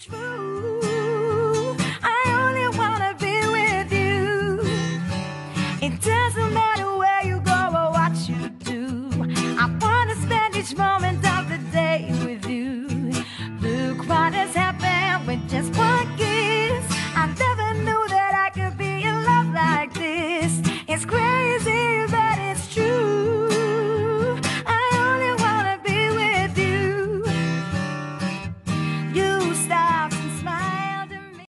true. I only wanna be with you. It doesn't matter where you go or what you do. I wanna spend each moment.